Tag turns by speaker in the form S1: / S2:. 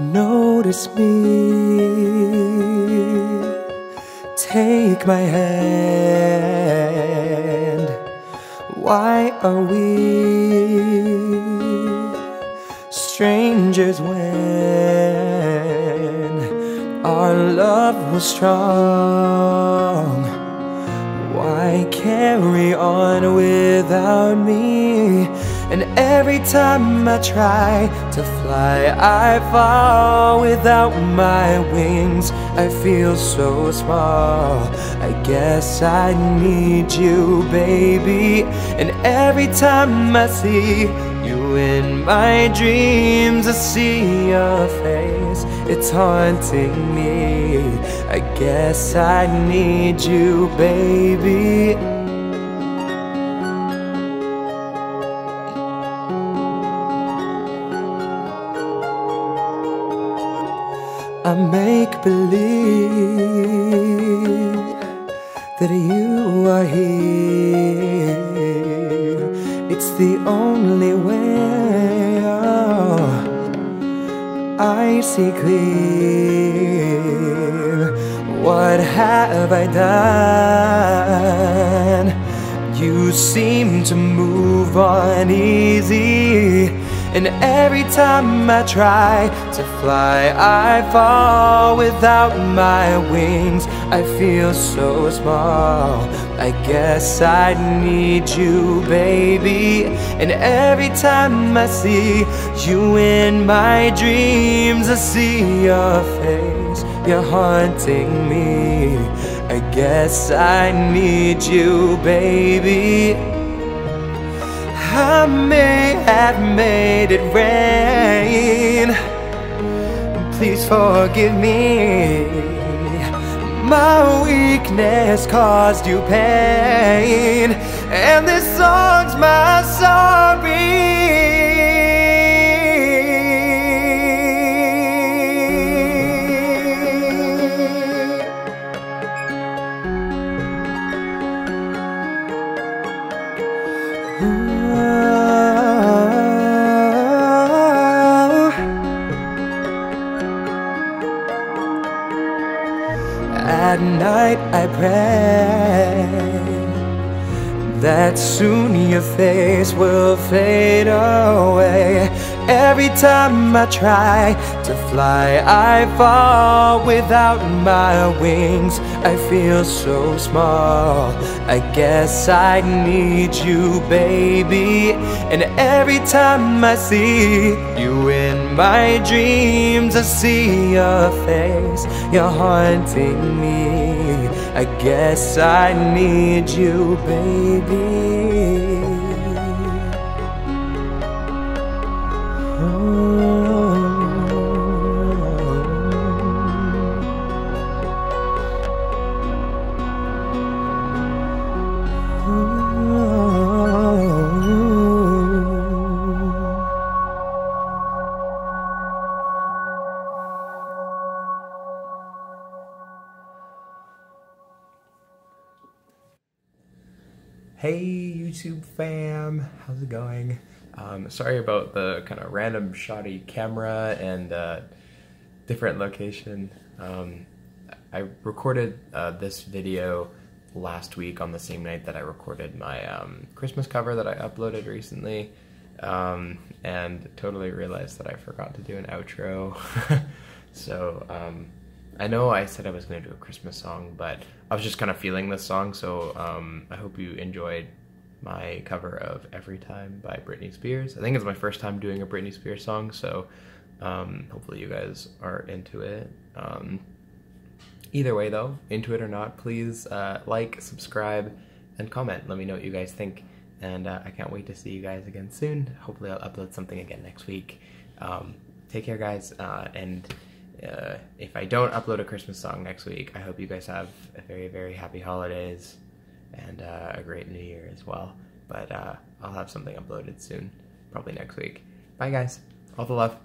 S1: notice me. Take my hand. Why are we strangers when our love was strong? Why carry on without me? And every time I try to fly, I fall without my wings. I feel so small. I guess I need you, baby. And every time I see you in my dreams, I see your face. It's haunting me. I guess I need you, baby. I make believe that you are here. It's the only way. Oh, I see clear. What have I done? You seem to move on easy. And every time I try to fly, I fall without my wings. I feel so small. I guess I need you, baby. And every time I see you in my dreams, I see your face. You're haunting me. I guess I need you, baby. I may have made it rain. Please forgive me. My weakness caused you pain, and this song's my sorry. Night I pray that soon your face will fade away. Every time I try to fly, I fall without my wings. I feel so small. I guess I need you, baby. And every time I see you in my dreams, I see your face. You're haunting me. I guess I need you, baby. Oh.
S2: Hey YouTube fam, how's it going? Um, sorry about the kind of random shoddy camera and uh, different location. Um, I recorded uh, this video last week on the same night that I recorded my um, Christmas cover that I uploaded recently, um, and totally realized that I forgot to do an outro. so um, I know I said I was going to do a Christmas song, but I was just kind of feeling this song, so um, I hope you enjoyed my cover of Everytime by Britney Spears. I think it's my first time doing a Britney Spears song, so um, hopefully you guys are into it. Um, either way, though, into it or not, please uh, like, subscribe, and comment. Let me know what you guys think, and uh, I can't wait to see you guys again soon. Hopefully, I'll upload something again next week. Um, take care, guys, uh, and uh, if I don't upload a Christmas song next week, I hope you guys have a very, very happy holidays and uh, a great new year as well. But uh, I'll have something uploaded soon, probably next week. Bye, guys. All the love.